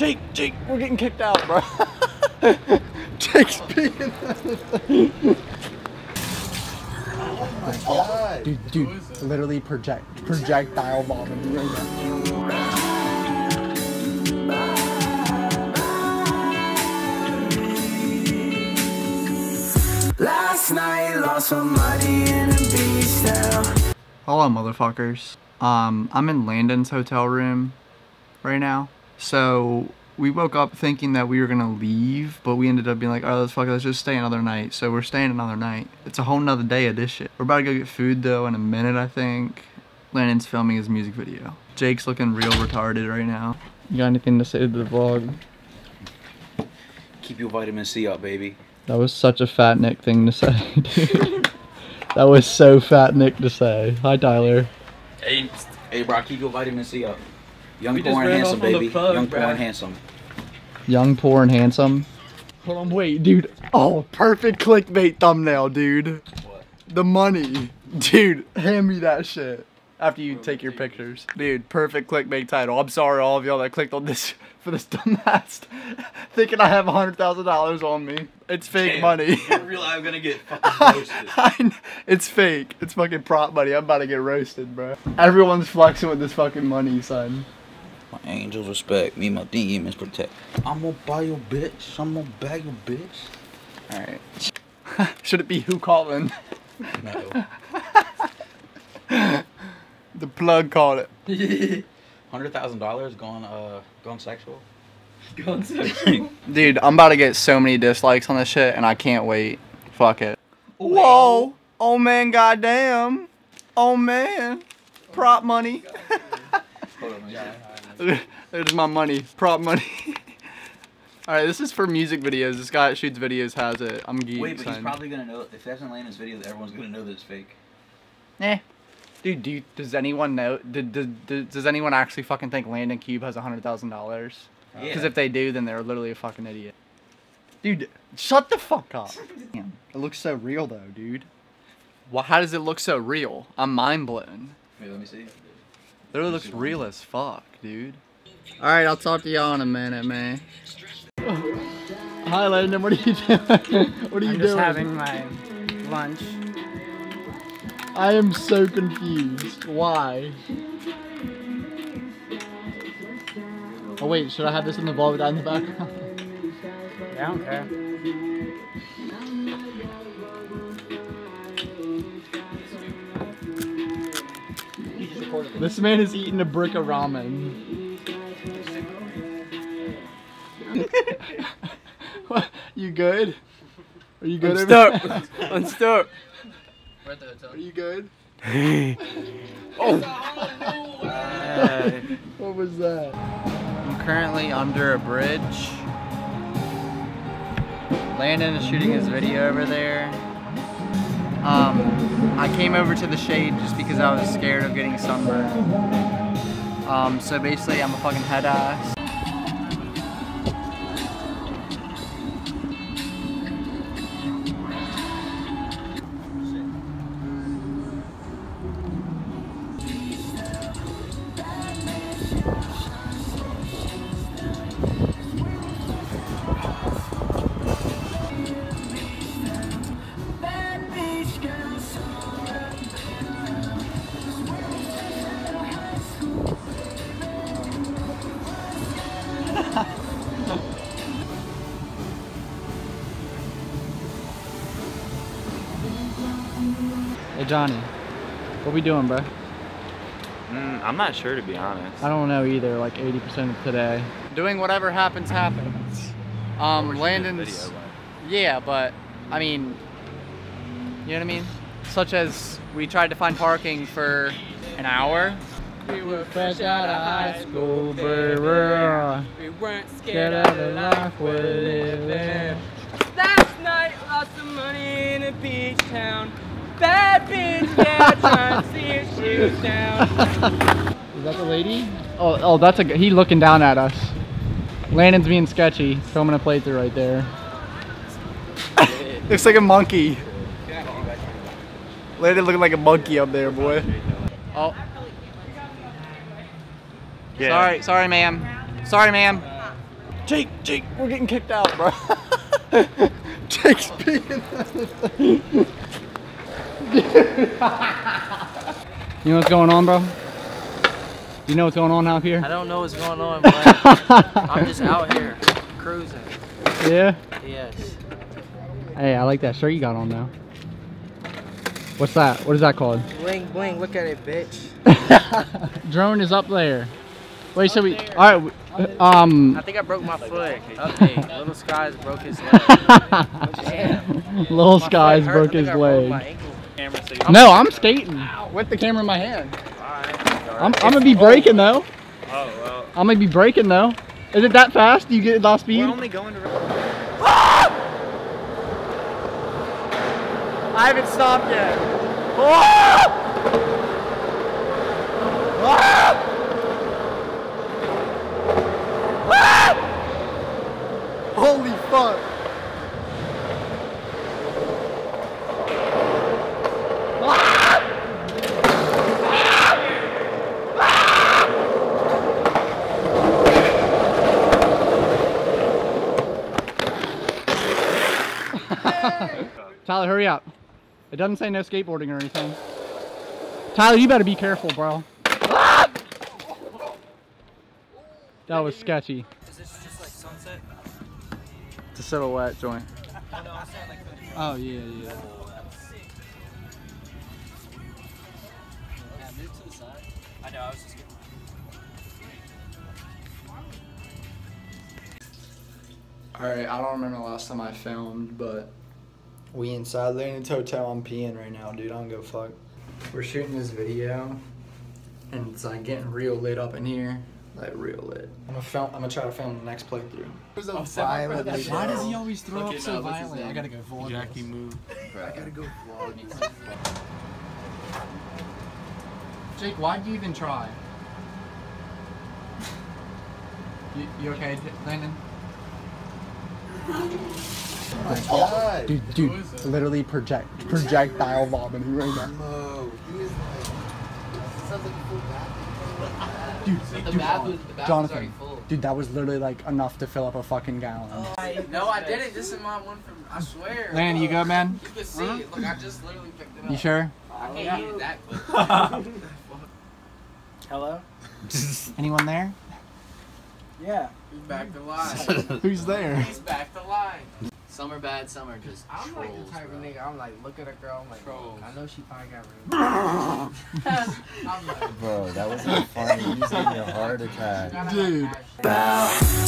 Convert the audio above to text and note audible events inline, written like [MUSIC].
Jake, Jake, we're getting kicked out, bro. [LAUGHS] Jake's peeing. oh, [LAUGHS] dude, dude, literally project projectile vomiting right now. Last night lost somebody in a beach town. Hello, motherfuckers. Um, I'm in Landon's hotel room right now. So we woke up thinking that we were gonna leave, but we ended up being like, oh, let's fuck it, let's just stay another night. So we're staying another night. It's a whole nother day of this shit. We're about to go get food though in a minute, I think. Landon's filming his music video. Jake's looking real retarded right now. You got anything to say to the vlog? Keep your vitamin C up, baby. That was such a fat Nick thing to say, [LAUGHS] dude. that was so fat Nick to say. Hi, Tyler. Hey, hey, bro, keep your vitamin C up. Young, We just poor, and ran handsome, off on the baby. plug, Young, poor, and handsome. Young, poor, and handsome. Hold on, wait, dude. Oh, perfect clickbait thumbnail, dude. What? The money. Dude, hand me that shit. After you take your pictures. Dude, perfect clickbait title. I'm sorry, all of y'all that clicked on this [LAUGHS] for this dumbass [LAUGHS] thinking I have $100,000 on me. It's fake Damn, money. You realize I'm gonna get fucking roasted. [LAUGHS] I kn- it's fake. It's fucking prop money. I'm about to get roasted, bro. Everyone's flexing with this fucking money, son. My angels respect me, my demons protect. I'm gonna buy your bitch. I'm gonna bag your bitch. Alright. [LAUGHS] Should it be who calling? No. The plug called it. [LAUGHS] Hundred thousand dollars gone, uh, gone sexual. Gone sexual. [LAUGHS] Dude, I'm about to get so many dislikes on this shit and I can't wait. Fuck it. Whoa! Oh man, goddamn. Oh man. Prop money. [LAUGHS] There's my money. Prop money. [LAUGHS] Alright, this is for music videos. This guy that shoots videos has it. I'm geek. Wait, but he's probably gonna know if that's in Landon's video. Everyone's gonna know that it's fake. Eh. Dude, do you, does anyone know? Did, did, did, does anyone actually fucking think Landon Cube has a hundred thousand dollars? Because if they do, then they're literally a fucking idiot. Dude, shut the fuck up. [LAUGHS] Damn, it looks so real though, dude. Well, how does it look so real? I'm mind blown. Wait, let me see. Literally looks real as fuck, dude. All right, I'll talk to y'all in a minute, man. Hi, Landon. What are you doing? [LAUGHS] what are you I'm doing? just having my lunch. I am so confused. Why? Oh wait, should I have this in the vlog without in the background? [LAUGHS] I don't care. This man is eating a brick of ramen. what? You good? Are you good? I'm over stuck. [LAUGHS] I'm stuck. Are you good? Uh, [LAUGHS] [LAUGHS] What was that? I'm currently under a bridge. Landon is shooting his video over there. Um, I came over to the shade just because I was scared of getting sunburned. Um, so basically, I'm a fucking head ass. Hey Jonny, what we doing, bro? Mm, I'm not sure to be honest. I don't know either. Like 80% of today. Doing whatever happens, happens. Um, Landon's. Yeah, but I mean, you know what I mean? Such as we tried to find parking for an hour. We were fresh out of high school, but We weren't scared of the life we're living. Last night, lost some money in a beach town. Bad bitch, yeah, trying to see if she down. Is that the lady? Oh, oh, that's a he looking down at us. Landon's being sketchy, filming a playthrough right there. [LAUGHS] Looks like a monkey. Landon looking like a monkey up there, boy. Oh. Yeah. Sorry, sorry, ma'am. Sorry, ma'am. Jake, Jake, we're getting kicked out, bro. [LAUGHS] Jake's peeing. [LAUGHS] [LAUGHS] You know what's going on, bro? You know what's going on out here? I don't know what's going on, but [LAUGHS] I'm just out here cruising. Yeah. Yes. Hey, I like that shirt you got on though. What's that? What is that called? Bling bling, look at it, bitch. [LAUGHS] Drone is up there. Wait, so we? All right. we- Um. I think I broke my foot. Update. Little Skies broke his leg. Damn. Little Skies broke I think his I broke my leg. ankle. No, I'm skating with the camera in my hand. Alright. I'm, I'm gonna be braking though. Oh well. I'm gonna be braking though. Is it that fast? You get lost speed? only going to. I haven't stopped yet. Holy fuck. Tyler, hurry up. It doesn't say no skateboarding or anything. Tyler, you better be careful, bro. That was sketchy. Is this just like sunset? It's a silhouette joint. Oh yeah, yeah. I know. I was just. Getting... Alright, I don't remember the last time I filmed, but we inside Landon's hotel. I'm peeing right now, dude. I don't give a fuck. We're shooting this video, and it's like getting real lit up in here. Like real lit. I'm gonna film. I'm gonna try to film the next playthrough. It was a oh, violent Why does he always throw up so violently? I gotta go vlog. Jackie move. I gotta go [LAUGHS] vlog. Jake, why'd you even try? You, you okay, Landon? [LAUGHS] Dude, dude, literally project projectile vomiting right now. Dude, dude, Jonathan, dude, that was literally like enough to fill up a fucking gallon. No, I didn't. This is my one from. I swear. Landon, you good, man? You can see. Look, I just literally picked it up. You sure? I can't eat it that quick. [LAUGHS] Hello? Anyone there? Yeah. He's back to life. [LAUGHS] Who's there? He's back to life. Some are bad, some are just I'm like the type bro. of nigga. I'm like, look at a girl. I'm like, Trolls. I know she probably got rid [LAUGHS] Bro, that wasn't funny. You just gave me a heart attack. Dude. Swear